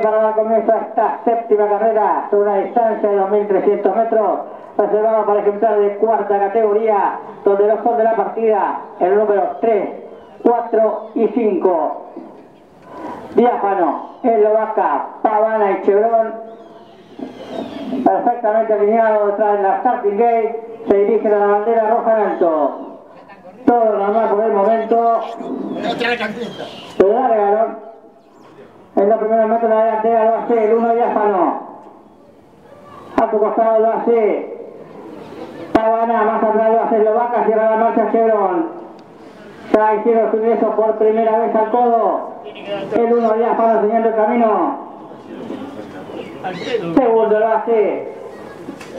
Para dar comienzo a esta séptima carrera sobre una distancia de 2.300 metros, reservada para ejemplares de cuarta categoría, donde los son de la partida, el número 3, 4 y 5. Diáfano, Eslovaca, Pavana y Chevron, perfectamente alineado detrás de la starting gate, se dirige a la bandera roja en alto. Todo normal por el momento. Se largaron. En la primera meta la delantera lo hace el uno Diáfano. A tu costado lo hace Pavana, más atrás lo hace Eslovaca, cierra la marcha Chevron. Ya hicieron su ingreso por primera vez al codo. El uno Diáfano enseñando el camino. Segundo lo hace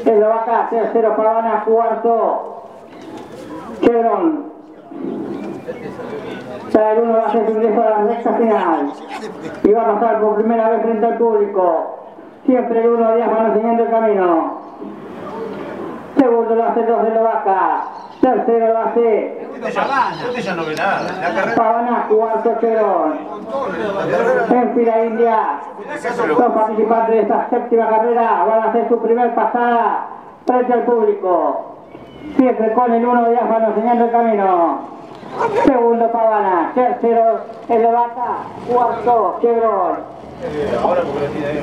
Eslovaca, tercero Pavana, cuarto Chevron. Uno va a hacer su ingreso a la recta final. Y va a pasar por primera vez frente al público. Siempre el uno días van enseñando el camino. Segundo lo hace dos de Lovaca. Tercero lo hace ya no ve nada. Pavana, cuarto Cherón. En fila india. Son participantes de esta séptima carrera. Van a hacer su primer pasada frente al público. Siempre con el uno días van enseñando el camino. Segundo Pavana, tercero Eslovaca, cuarto Chevron. Ahora porque lo tiene ahí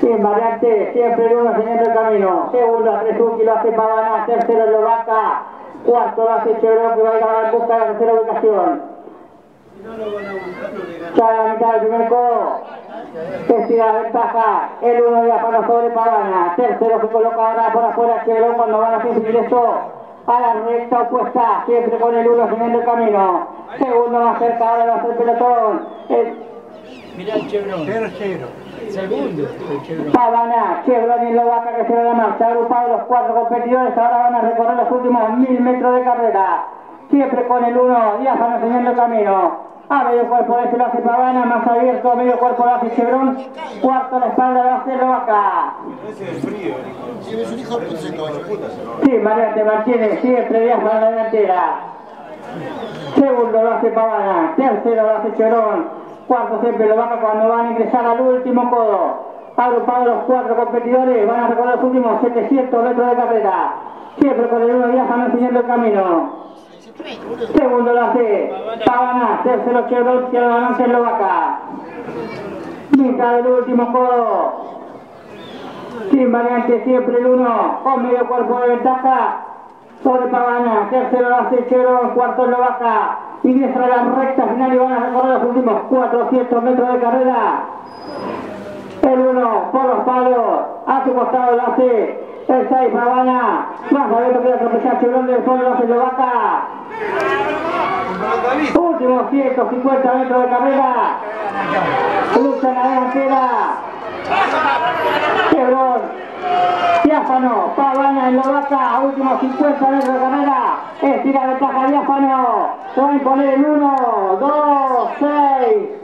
Sin variante, siempre uno siguiendo el camino. Segundo, Tresuki lo hace Pavana, tercero Eslovaca, cuarto lo hace Chevron que va a ir a buscar la tercera ubicación. Ya la mitad del primer codo, que sigue la ventaja, el uno de la mano sobre Pavana, tercero se coloca ahora por afuera Chevron cuando van a hacer su ingreso a la recta opuesta, siempre con el uno siguiendo el camino. Segundo más cerca, ahora va a ser pelotón. El Mirá el Chevron. Segundo, el Chevron. Pavana, Chevron y Eslovaca que cierra la marcha. Agrupados los cuatro competidores, ahora van a recorrer los últimos mil metros de carrera. Siempre con el uno, Diáfano enseñando el camino. A medio cuerpo este lo hace Pavana, más abierto, medio cuerpo lo hace Chevron. Cuarto la espalda lo hace de caballo. Sí, Mariante Martínez, siempre Diáfano en la delantera. Segundo lo hace Pavana, tercero lo hace Chevron, cuarto siempre lo baja cuando van a ingresar al último codo. Agrupados los cuatro competidores, van a recorrer los últimos 700 metros de carrera. Siempre con el uno Diáfano enseñando el camino. Segundo lo hace Pavana, tercero Chevron, que lo avanza Eslovaca. Mitad del último codo. Sin variante siempre el uno, con medio cuerpo de ventaja sobre Pavana, tercero lo hace Chevron, cuarto Eslovaca, ingresa a la recta final y van a recorrer los últimos 400 metros de carrera. El uno por los palos, a su costado lo hace 6 Pavana, más abierto que la atropellar Chevron del fondo lo hace Eslovaca. Últimos 150 metros de carrera. Lucha la delantera. Chevron. Diáfano. Pavana en la vaca. Últimos 50 metros de carrera. Estira ventaja Diáfano. Se va a imponer el 1, 2, 6.